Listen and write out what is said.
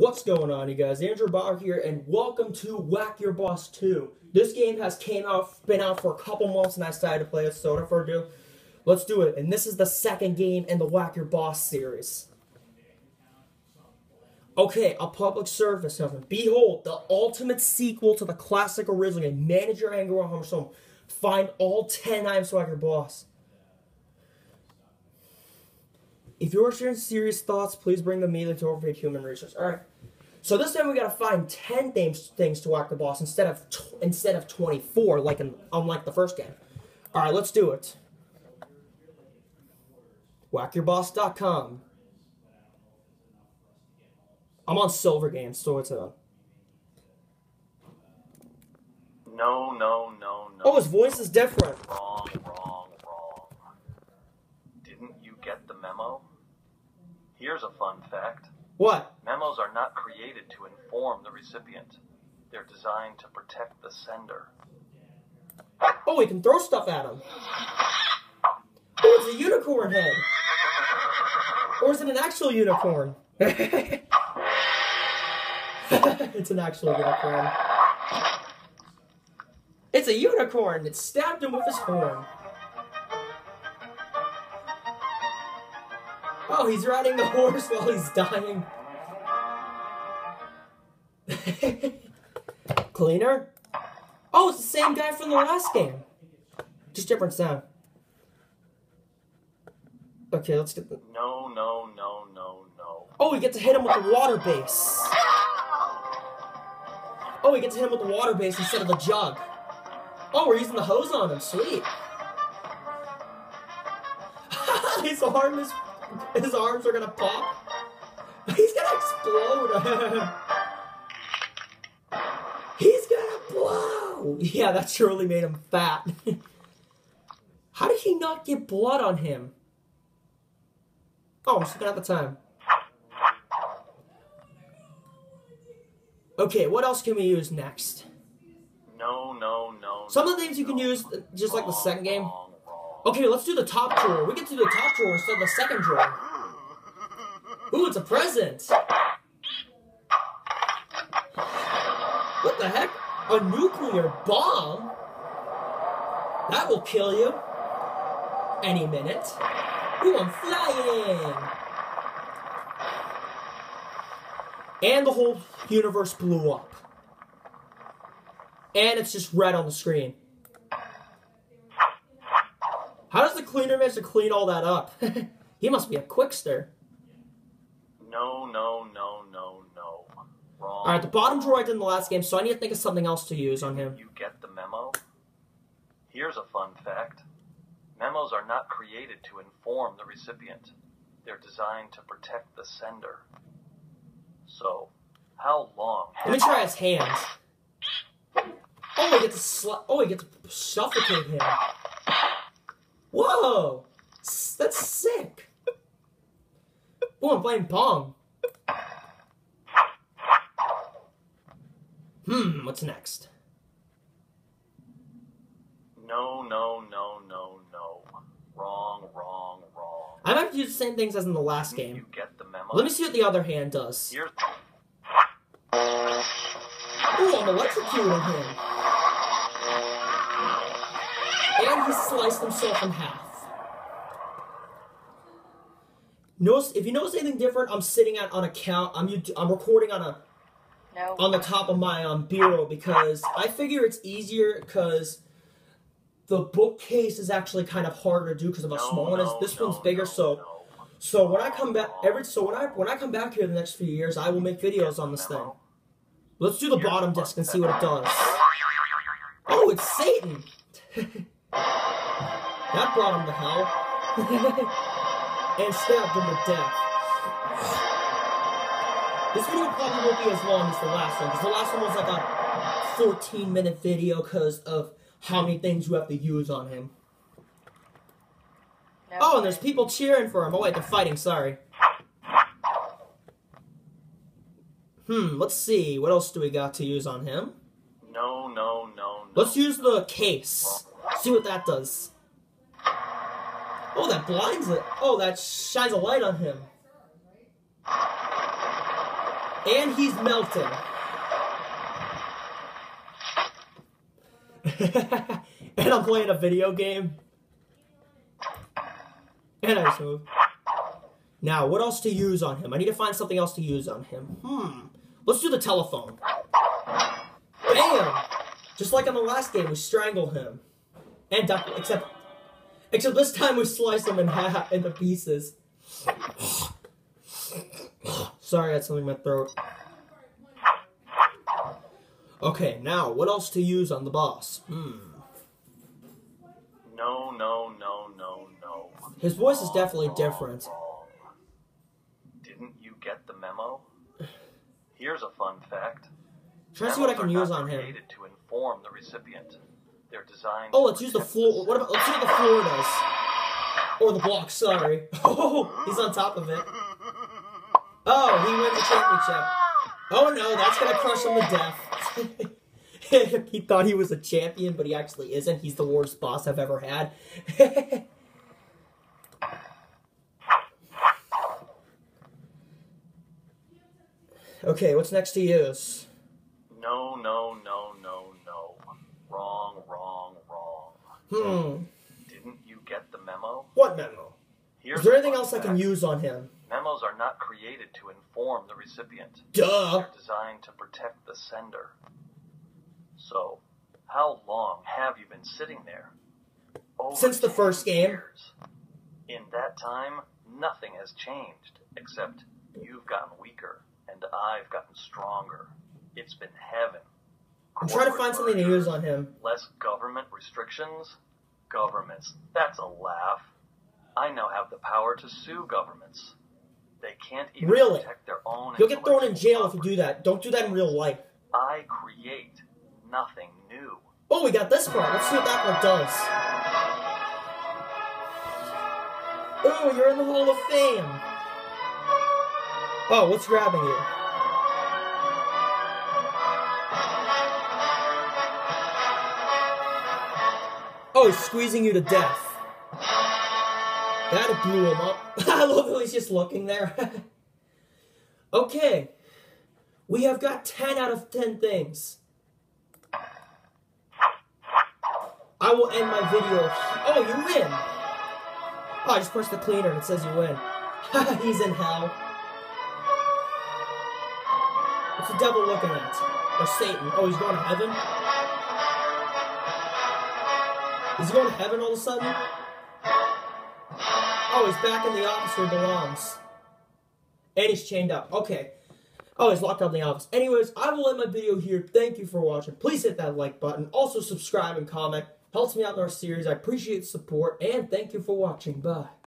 What's going on, you guys? Andrew Ribaudo here, and welcome to Whack Your Boss 2. This game has came out, been out for a couple months, and I decided to play it, so without further ado, let's do it. And this is the second game in the Whack Your Boss series. Okay, a public service announcement. Behold, the ultimate sequel to the classic original game, Manage Your Anger on Find all 10 items to Whack Your Boss. If you're sharing serious thoughts, please bring them immediately to Overpaid Human Resource. All right. So this time we gotta find ten things things to whack the boss instead of instead of twenty four, like in unlike the first game. All right, let's do it. Whackyourboss.com. I'm on Silver Games, so it's a. No, no, no, no. Oh, his voice is different. Wrong, wrong, wrong. Didn't you get the memo? Here's a fun fact. What? Memos are not created to inform the recipient. They're designed to protect the sender. Oh, we can throw stuff at him. Oh, it's a unicorn head. Or is it an actual unicorn? it's an actual unicorn. It's a unicorn. It stabbed him with his horn. Oh, he's riding the horse while he's dying. Cleaner? Oh, it's the same guy from the last game. Just different sound. Okay, let's get the. No, no, no, no, no. Oh, we get to hit him with the water base. Oh, we get to hit him with the water base instead of the jug. Oh, we're using the hose on him. Sweet. His arm is his arms are gonna pop. He's gonna explode. He's gonna blow. Yeah, that surely made him fat. How did he not get blood on him? Oh, I'm looking at the time. Okay, what else can we use next? No, no, no. Some of the things you can use, uh, just like the second game. Okay, let's do the top drawer. We get to do the top drawer instead of the second drawer. Ooh, it's a present. What the heck? A nuclear bomb? That will kill you. Any minute. Ooh, I'm flying. And the whole universe blew up. And it's just red on the screen. How does the cleaner manage to clean all that up? he must be a quickster. No, no, no, no, no. Wrong. Alright, the bottom drawer I did in the last game, so I need to think of something else to use on him. You get the memo? Here's a fun fact. Memos are not created to inform the recipient. They're designed to protect the sender. So, how long Let me try his hands. Oh, I get to sl- Oh, I get to suffocate him. Whoa! That's sick. Oh, I'm playing Pong. Hmm, what's next? No, no, no, no, no. Wrong, wrong, wrong. I might have to use the same things as in the last You game. get the memo? Let me see what the other hand does. Here's Ooh, I'm electrocuting him. He sliced himself in half. Notice if you notice anything different, I'm sitting at on a count. I'm I'm recording on a No. on the top of my um bureau because I figure it's easier because the bookcase is actually kind of harder to do because of how no, small it is. This no, one's bigger, no, so no. so when I come back every so when I when I come back here the next few years, I will make videos on this thing. Let's do the bottom disc and see what it does. Oh, it's Satan! That brought him to hell. and stabbed him to death. This video probably won't be as long as the last one, because the last one was like a 14 minute video because of how many things you have to use on him. No. Oh, and there's people cheering for him. Oh, wait, they're fighting, sorry. Hmm, let's see. What else do we got to use on him? No, no, no, no. Let's use the case. See what that does. Oh, that blinds it. Oh, that shines a light on him. And he's melting. and I'm playing a video game. And I move. Now, what else to use on him? I need to find something else to use on him. Hmm. Let's do the telephone. Bam! Just like in the last game, we strangle him. And duck, except, except this time we slice them in half, into pieces. Sorry, I had something in my throat. Okay, now, what else to use on the boss? Hmm. No, no, no, no, no. His voice is definitely different. Didn't you get the memo? Here's a fun fact. Try to see what I can use on him. to inform the recipient. They're designed. Oh, let's use the floor. What about? Let's see what the floor does. Or the block. Sorry. Oh, he's on top of it. Oh, he wins the championship. Oh no, that's gonna crush him to death. he thought he was a champion, but he actually isn't. He's the worst boss I've ever had. okay, what's next to use? No, no, no. Wrong, wrong, wrong. Hmm. Didn't you get the memo? What memo? Here's Is there anything else I can use on him? Memos are not created to inform the recipient. Duh. They're designed to protect the sender. So, how long have you been sitting there? Over Since the first game. years. In that time, nothing has changed, except you've gotten weaker and I've gotten stronger. It's been heaven. I'm trying to find something to use on him. Less government restrictions? Governments. That's a laugh. I now have the power to sue governments. They can't even Really? protect their own. You'll get thrown in jail if you do that. Don't do that in real life. I create nothing new. Oh, we got this part. Let's see what that part does. Oh, you're in the Hall of Fame. Oh, what's grabbing you? Oh, he's squeezing you to death. That blew him up. I love how he's just looking there. okay. We have got 10 out of 10 things. I will end my video. Oh, you win! Oh, I just pressed the cleaner and it says you win. He's in hell. What's the devil looking at? Or Satan? Oh, he's going to heaven? Is he going to heaven all of a sudden? Oh, he's back in the office where he belongs. And he's chained up. Okay. Oh, he's locked up in the office. Anyways, I will end my video here. Thank you for watching. Please hit that like button. Also, subscribe and comment. Helps me out in our series. I appreciate the support. And thank you for watching. Bye.